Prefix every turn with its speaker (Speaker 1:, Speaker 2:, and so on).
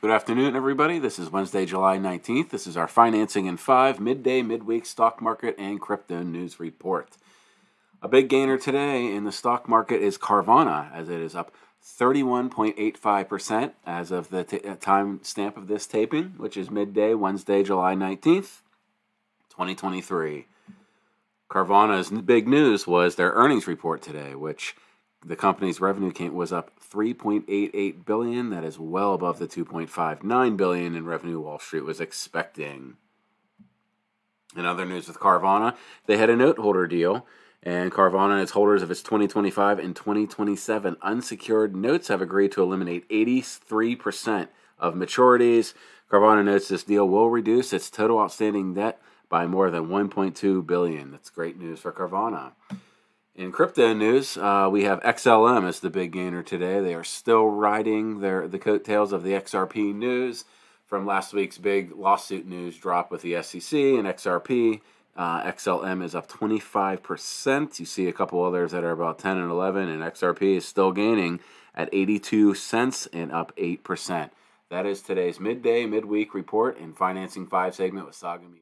Speaker 1: Good afternoon, everybody. This is Wednesday, July 19th. This is our Financing in 5 midday, midweek stock market and crypto news report. A big gainer today in the stock market is Carvana, as it is up 31.85% as of the t- time stamp of this taping, which is midday, Wednesday, July 19th, 2023. Carvana's big news was their earnings report today, which the company's revenue came, was up 3.88 billion. That is well above the 2.59 billion in revenue Wall Street was expecting. In other news with Carvana, they had a note holder deal, and Carvana and its holders of its 2025 and 2027 unsecured notes have agreed to eliminate 83% of maturities. Carvana notes this deal will reduce its total outstanding debt by more than 1.2 billion. That's great news for Carvana. In crypto news, uh, we have XLM as the big gainer today. They are still riding their the coattails of the XRP news from last week's big lawsuit news drop with the SEC and XRP. Uh, XLM is up 25%. You see a couple others that are about 10 and 11, and XRP is still gaining at 82 cents and up 8%. That is today's midday, midweek report and Financing 5 segment with Saga